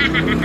bubog-bubog.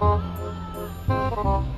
Oh.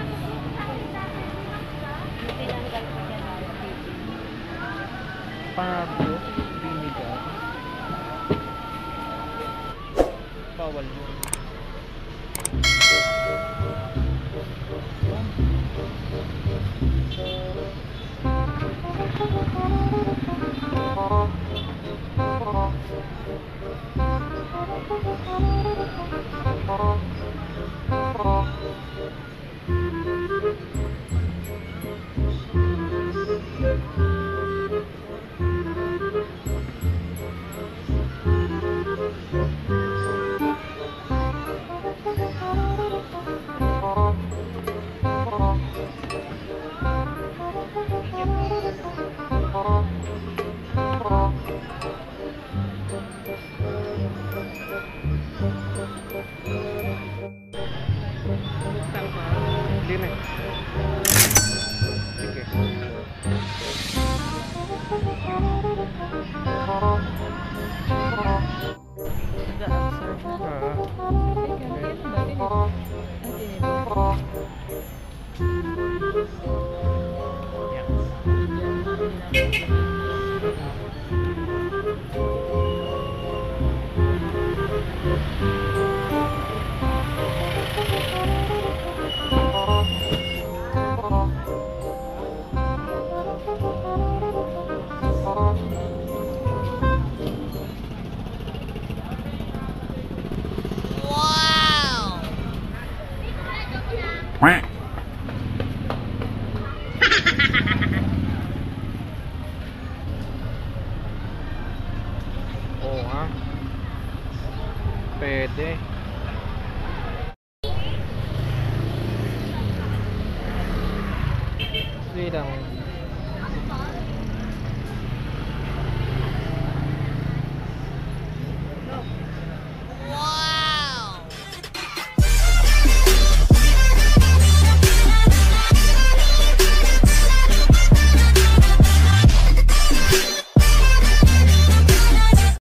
Pablo, vinegar. Bawal mo. pwede. Hindi lang.